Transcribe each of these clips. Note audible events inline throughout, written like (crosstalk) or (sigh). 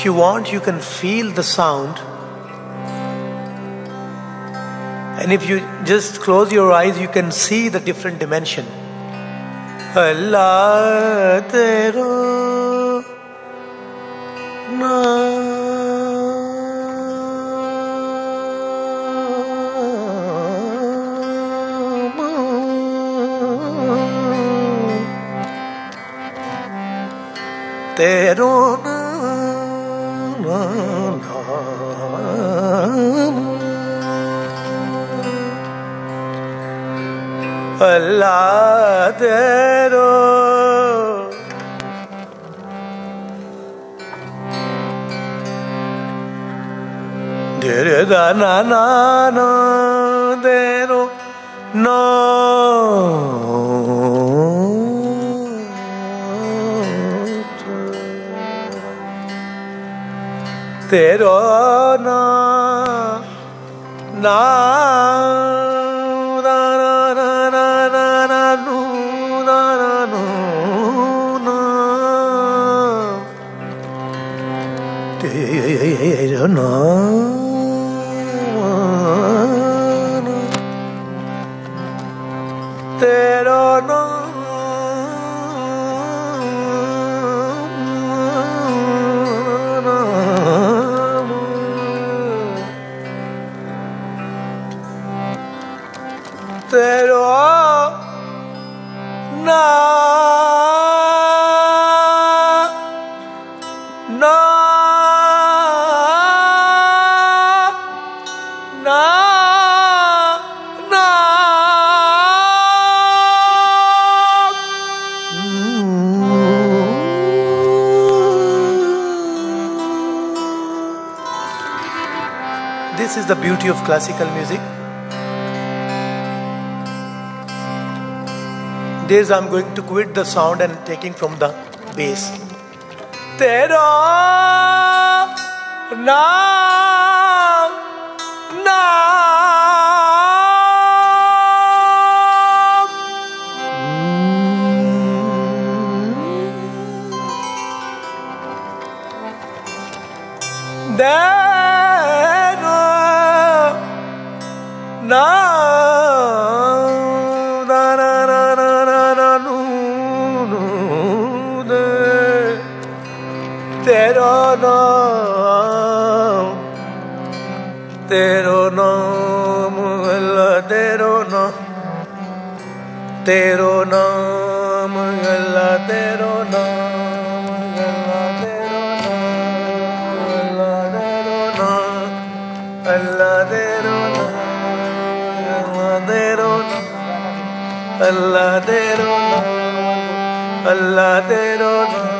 If you want, you can feel the sound. And if you just close your eyes, you can see the different dimension. Allah അല്ലാതേരോ ദരദാനോ ദേരോ നോ তেরো না না তেরো না This is the beauty of classical music. Days I'm going to quit the sound and taking from the bass. Tera naam pero no, pero no, pero no, pero no, pero no. Allah, they don't know. Allah, they.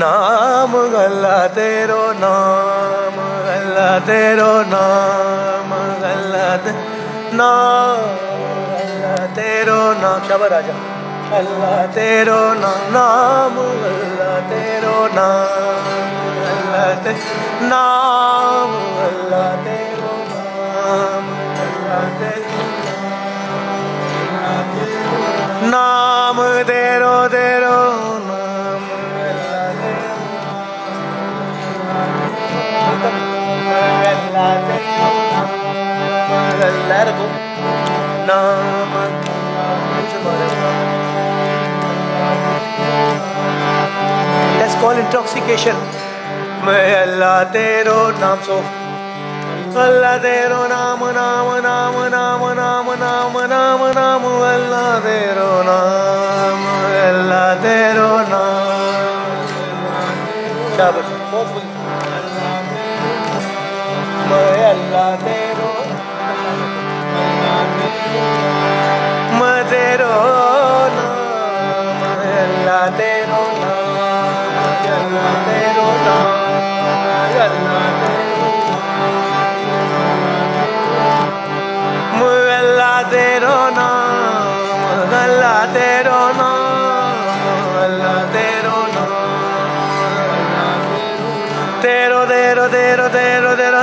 नाम अल्लाह तेरो नाम अल्लाह तेरो नाम अल्लाह ते नाम अल्लाह तेरो नाम। शाबाश राजा? अल्लाह तेरो नाम नाम अल्लाह तेरो नाम अल्लाह ते नाम अल्लाह तेरो नाम अल्लाह तेरो, नाम तेरो तेरो intoxication. May Allah Tero Naam Sof. Allah Tero Naam Naam Naam Naam Naam Naam Naam Naam Allah Tero Naam Allah Tero Naam Shabash. Hopefully. May Allah Tero Naam Tero Naam Allah Tero Naam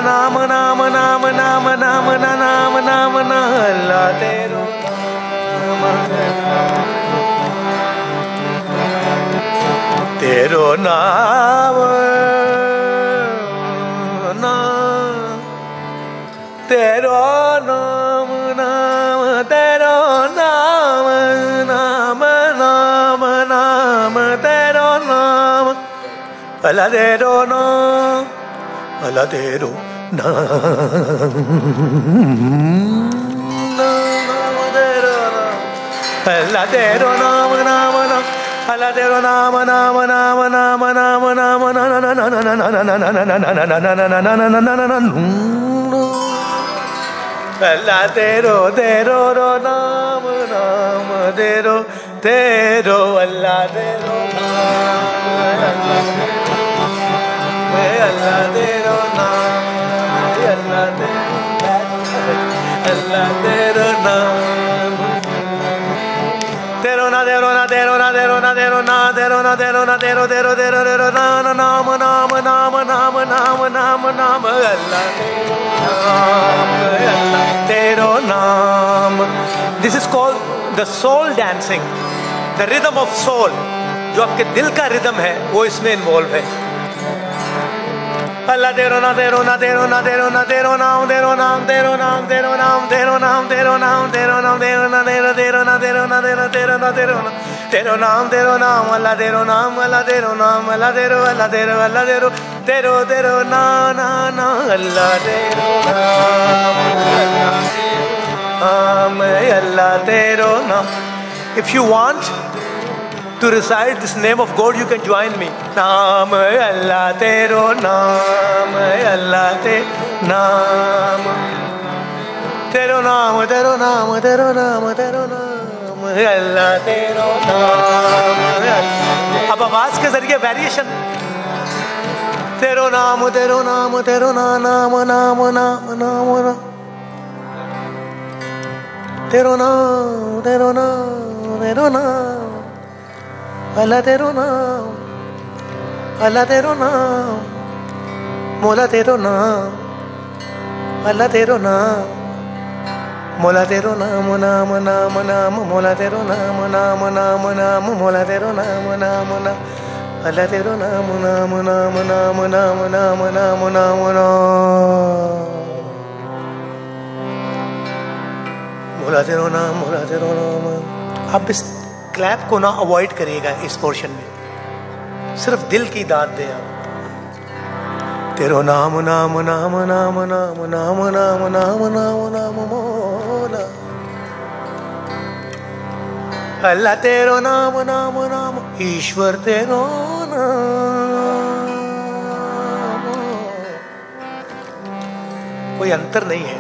நாம நாம நாம நாம நாம நாம அல்லா தேரோ நாம तेरो नाम नाम तेरो नाम नाम तेरो नाम नाम नाम नाम तेरो नाम भला तेरो नाम भला तेरो नाम भला तेरो नाम नाम नाम അല്ലാതെയോ നാമ നാമ നാമ നാമ നാമ നാമ അല്ലാതെരോ തേരോ രോ നാമ നാമ തേരോ തേരോ അല്ലാതെരോ അല്ലാതെരോ നാമ അല്ലാതെ അല്ലാതെരോ നാമ na de ro na de ro na de ro na de ro de ro de ro de ro na na na na na na na na na dero naam naam naam naam naam naam naam Allah naam Allah dero naam this is called the soul dancing the rhythm of soul जो आपके दिल का rhythm है वो इसमें involve है अल्लाह तेरो ना तेरो ना तेरो ना तेरो ना तेरो नाम तेरो नाम तेरो नाम तेरो नाम तेरो नाम तेरो नाम तेरो नाम तेरो ना तेरो तेरो ना तेरो ना तेरो तेरो ना तेरो ना तेरो नाम तेरो नाम अल्लाह तेरो नाम अल्लाह तेरो नाम अल्लाह तेरो अल्लाह तेरो अल्लाह तेरो तेरो तेरो ना ना ना अल्लाह तेरो नाम नाम अल्लाह तेरो नाम if you want to recite this name of God, you can join me. Naam Allah tero naam Allah te naam tero naam tero naam tero naam tero naam Tero naam अब आवाज़ के ज़रिए वेरिएशन तेरो नाम तेरो नाम, तेरो ना, नाम नाम नाम नाम नाम तेरो नाम तेरो नाम तेरो नाम। अल्लाह तेरो नाम, अल्लाह तेरो नाम, मोला तेरो नाम, अल्लाह तेरो नाम। मोला तेरो नाम नाम नाम नाम मोला तेरो नाम नाम नाम नाम मोला तेरो नाम नाम नाम अल्लाह तेरो नाम नाम नाम नाम नाम नाम नाम नाम नाम मोला तेरो नाम मोला तेरो नाम आप इस क्लैप को ना अवॉइड करिएगा इस पोर्शन में सिर्फ़ दिल की दाद दे आप तेरो नाम नाम नाम नाम नाम नाम नाम नाम नाम नाम मोला अल्लाह तेरो नाम नाम नाम ईश्वर तेरो नाम कोई अंतर नहीं है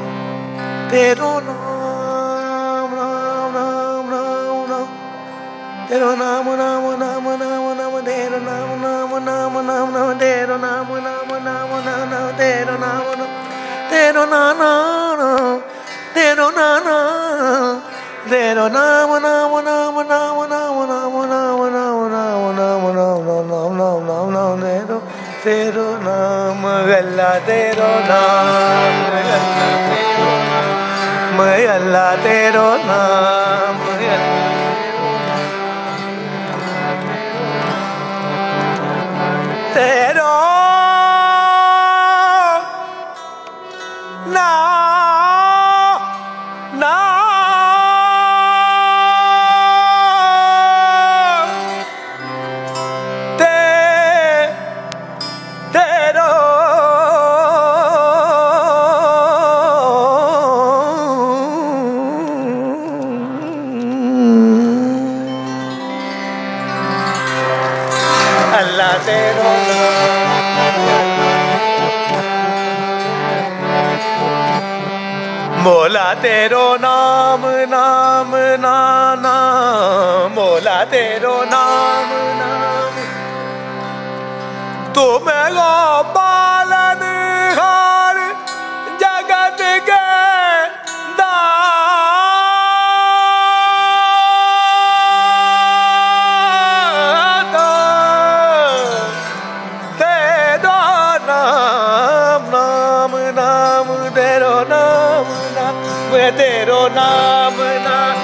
तेरो नाम Dero namu namu namu namu namu dero namu namu namu namu namu dero namu namu namu namu namu dero namu namu dero na na na dero na na dero namu namu namu namu namu namu namu namu namu namu namu namu namu namu namu dero dero namu vella dero namu vella dero namu vella dero namu Platero. तेरो नाम नाम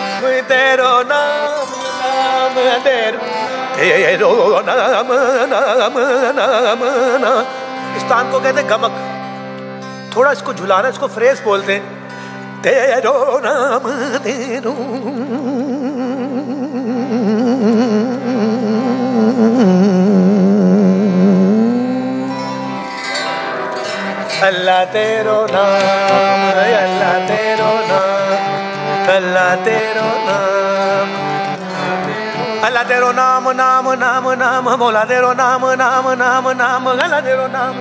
तेरो नाम नाम तेरो तेरो नाम नाम नाम नाम को कहते गमक। थोड़ा इसको झुलाना, इसको फ्रेज बोलते हैं। तेरो नाम तेरो। अल्लाह तेरो नाम, अल्लाह तेरो तेरो नाम अल्लाह तेरो नाम नाम नाम नाम बोला तेरो नाम नाम नाम नाम अल्लाह तेरो नाम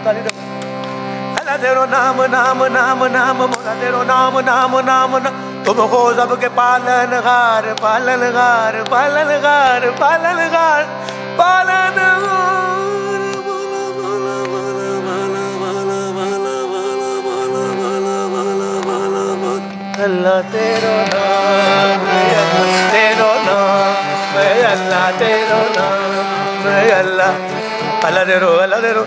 अल्लाह तेरो नाम नाम नाम नाम बोला तेरो नाम नाम नाम नाम तुम हो सबके पालन गार पालन गार पालन गार पालन गार पालन अल्लाह la terona, la terona, la terona, la paladero, paladero.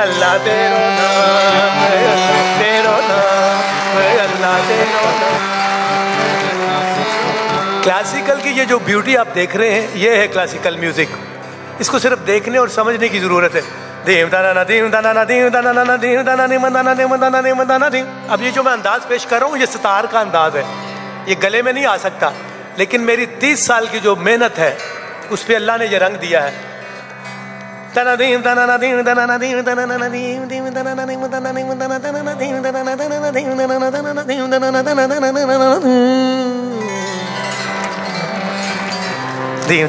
अल्लाह तेरो तेरो क्लासिकल की ये जो ब्यूटी आप देख रहे हैं, ये है क्लासिकल म्यूज़िक इसको सिर्फ़ देखने और समझने की ज़रूरत है। देव दाना ना देव दाना ना देव दाना ना देव दाना ने दाना ने दाना ने दाना देव। अब ये जो मैं अंदाज पेश कर रहा हूँ, ये सितार का अंदाज है। ये गले में नहीं आ सकता। लेकिन मेरी तीस साल की जो मेहनत है उस पर अल्लाह ने ये रंग दिया है देव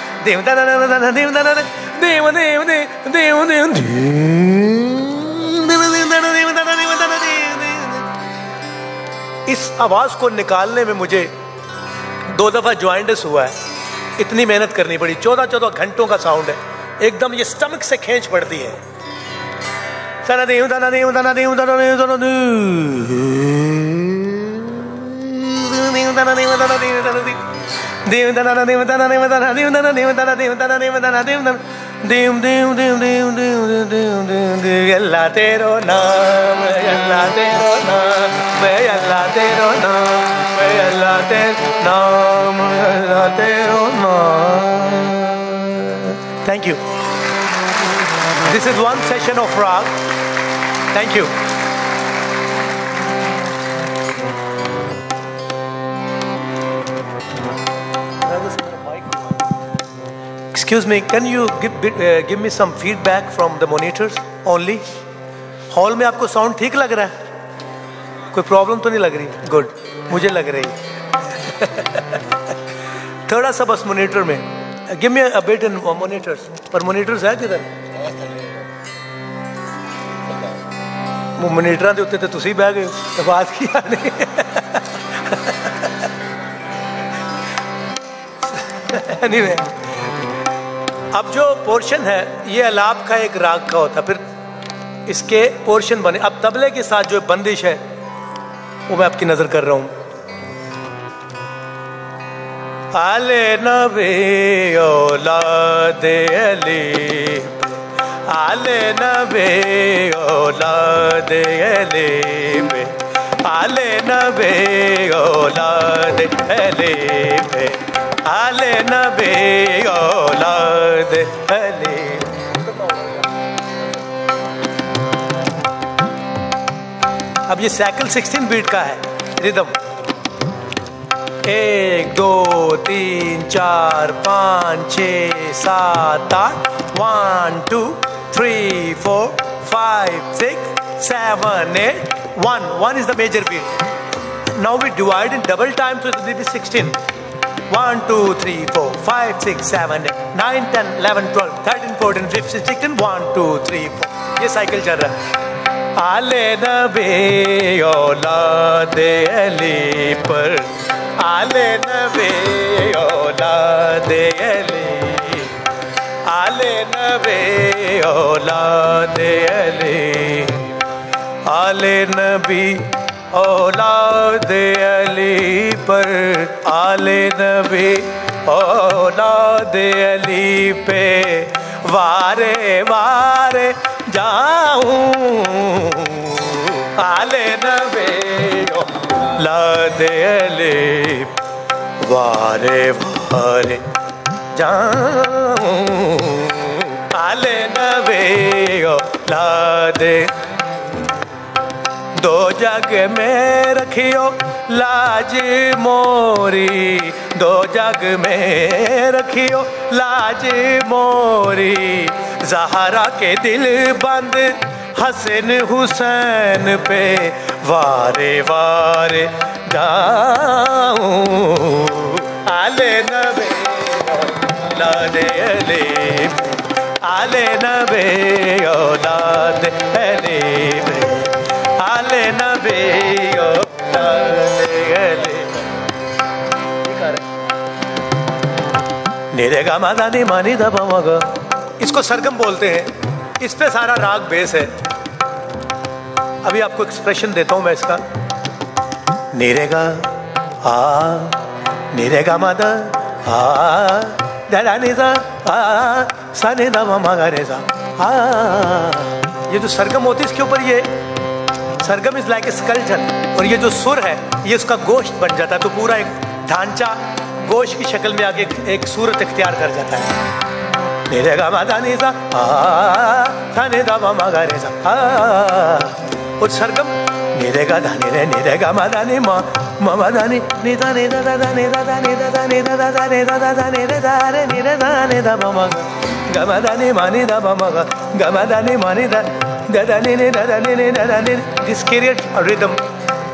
देव तना देव तना ना देव देव देव देव देव इस आवाज़ को निकालने में मुझे दो दफ़ा ज्वाइंटस हुआ है। इतनी मेहनत करनी पड़ी। चौदह चौदह घंटों का साउंड है। एकदम ये स्टमक से खींच पड़ती है। देव देव देव देव देव। देव देव देव। ದೇವದನ ದೇವದನ ದೇವದನ ದೇವದನ ದೇವದನ ದೇವದನ ದೇವದನ ದೇವದನ ದೇವ್ ದೇವ್ ದೇವ್ ದೇವ್ ದೇವ್ ದೇವ್ ದೇವ್ ದೇವ್ ದೇವ್ ಎಲ್ಲ ತೇರೋ ನಾಮ ಎಲ್ಲ ತೇರೋ ನಾಮ ಎಲ್ಲ ತೇರೋ ನಾಮ ಎಲ್ಲ ತೇರೋ ನಾಮ ಎಲ್ಲ ತೇರೋ ನಾಮ thank you this is one session of raag thank you Excuse me, can you give uh, give me some feedback from the monitors only? Hall में आपको साउंड ठीक लग रहा है? कोई प्रॉब्लम तो नहीं लग रही? गुड मुझे लग रही (laughs) थोड़ा सा बस मोनीटर में। Give me bet in monitor पर मोनीटर है किधर? वो मोनीटर के उत्ते तो बह गए तो बात नहीं (laughs) अब जो पोर्शन है, ये अलाप का एक राग का होता फिर इसके पोर्शन बने। अब तबले के साथ जो बंदिश है, वो मैं आपकी नज़र कर रहा हूँ। आले नबी औलाद अली, आले नबी औलाद अली पे आले नबी औलाद अली। पे आले नबी औलाद अली। अब ये साइकिल 16 बीट का है रिदम एक, दो, तीन, चार, पाँच, छ, सात, आठ। One two three four five six seven eight one one is the major beat now we divide in double time, so it will be 16 1 2 3 4 5 6 7 8 9 10 11 12 13 14 15 16 1 2 3 4 ये साइकिल चल रहा है। आले नबी औलाद अली पर। आले नबी औलाद अली। आले नबी औलाद अली। आले नबी औलाद अली पर आले नबी, औलाद अली पे वारे वारे जाऊँ। आले नबे लाद अले, वारे वारे जाऊँ। आले नबे लाद दो जग में रखियो लाज मोरी। दो जग में रखियो लाज मोरी। जहरा के दिल बंद, हसन हुसैन पे वारे वारे जाऊँ। आले नबे लादे अली आले नबे, औलाद अली निरे गा मादा नी मानी दबा मगा इसको सरगम बोलते हैं। इस पे सारा राग बेस है। अभी आपको एक्सप्रेशन देता हूँ मैं इसका। निरेगा आ निरेगा मादा आ दादा निजा आ सा ने दा मा गा रे सा आ। ये जो सरगम होती है इसके ऊपर ये sargam is like a skeleton और ये जो सुर है ये उसका गोश्त बन जाता है। तो पूरा एक ढांचा गोश्त की शक्ल में आके एक सूरत इख्तियार कर जाता है। निरे गा मा दा सा आ दा मा गा रे सरगम। गा दा दा दा दा दा दा दा दा दा दा दा दा दा दा दा, रे दा दा गा। दा गा। दा दा दा दा दा दा दा दा, नि this period rhythm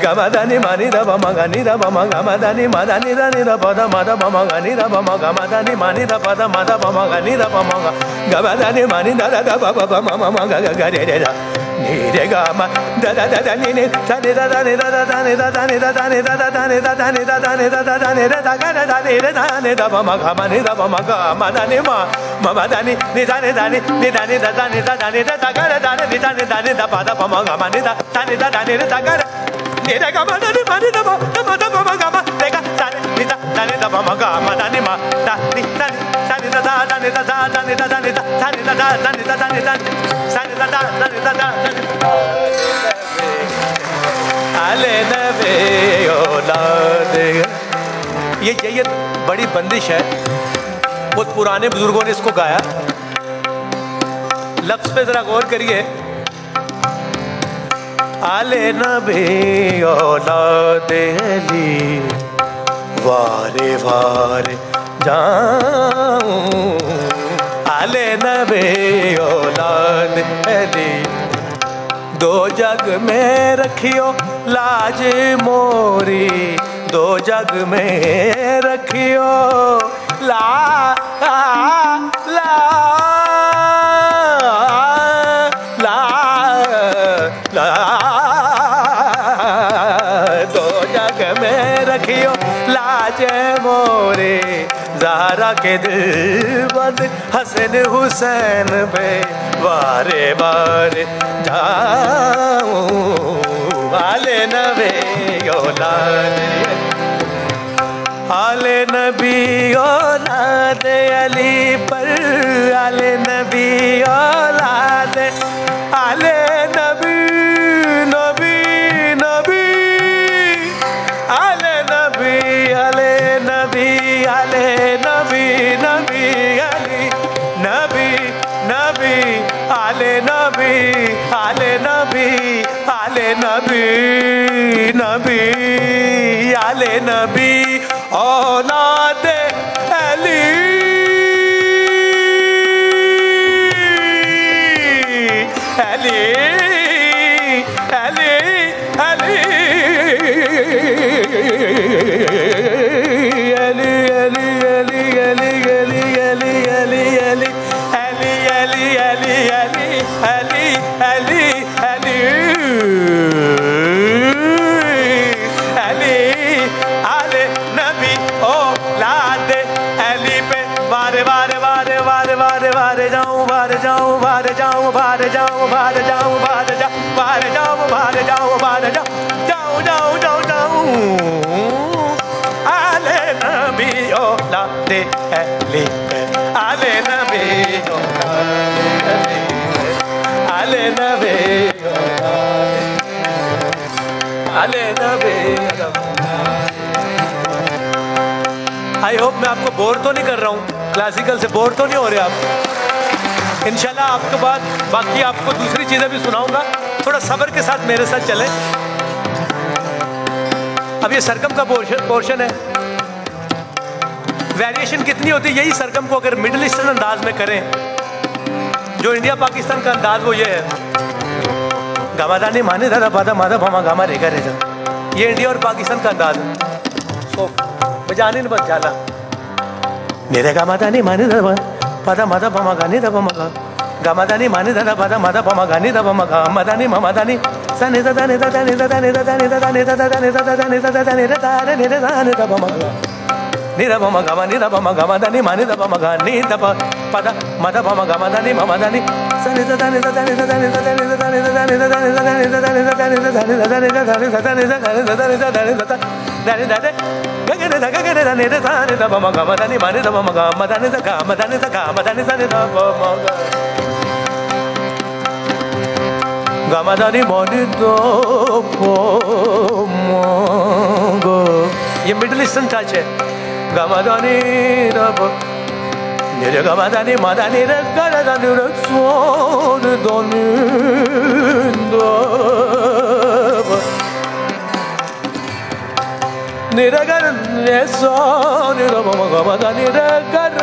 గమదని మని రవ మగ నిరవ మగమదని మద నిర నిర పద మద మగ నిరవ మగ మదని మని ర పద మద మగ నిరవ మగ గమదని మని దర దవ పద మమ మగ గరి రే నిరే గమ దర దర నిని తని దర ని దర దాని దర దాని దర దాని దర దాని దర దాని దర దాని దర దాని దర దగన దాని రే దాని దవ మగ మని రవ మగ మదని మా మమ దాని ని దాని దాని ని దాని దర దాని దర దాని దర దగన దాని ని దాని దాని ద పద పమ గమ ని ద దాని దర దాని దర దగన ये ये बड़ी बंदिश है। बहुत पुराने बुज़ुर्गों ने इसको गाया। लफ्ज़ पे जरा गौर करिए। आले नबे औलाद अली वारे वारे जाऊँ। आले नबे औलाद दो जग में रखियो लाज मोरी, दो जग में रखियो ला ला ला। मोरे जारा के दिल बंद, हसन हुसैन पे वारे वारे जाऊँ। वाले नबे औलाद आले नबी औलाद अली पर, आले नबी औलाद নবী নবী আলে নবী ওলাদে আলী আলী আলী আলী Ali, Ali, लादे अली पे अली पे आले लादे आले नबी आई होप मैं आपको बोर तो नहीं कर रहा हूँ। क्लासिकल से बोर तो नहीं हो रहे आप। इनशाला आपके बाद बाकी आपको दूसरी चीज़ें भी सुनाऊँगा। थोड़ा सब्र के साथ मेरे साथ चले। अब ये सरगम का पोर्शन है। वेरिएशन कितनी होती है यही सरगम को अगर मिडिल ईस्टर्न अंदाज में करें जो इंडिया पाकिस्तान का अंदाज वो ये है गमादानी माने दादा पादा मादा भामा गामा रेगा रेजा ये इंडिया और पाकिस्तान का अंदाज है तो बजाने बस जाला मेरे गमादानी माने दादा पादा मादा भामा गानी दाबा मगा गमादानी माने दादा पादा मादा भामा गानी दाबा मगा मदानी ममादानी सने दादा ने दादा ने दादा ने दादा ने दादा ने दादा ने दादा ने दादा ने दादा ने दादा ने दाबा मगा నిరభ మగ నిరభ మగ మదని మని దప మగ ని దప పద మద భ మగ మదని మదని సని దని దని దని దని దని దని దని దని దని దని దని దని దని దని దని దని దని దని దని గగన గగన దని దని దప మగ మదని మని దప మగ మదని దగ మదని దగ మదని దని దప మగ గమదని మని దప మగ ये मिडिल ईस्टर्न टच है గమదని నిర గమదని మదని రగడదని రక్షోని దొనిందో నిరగర నేసో నిరమ గమదని రగర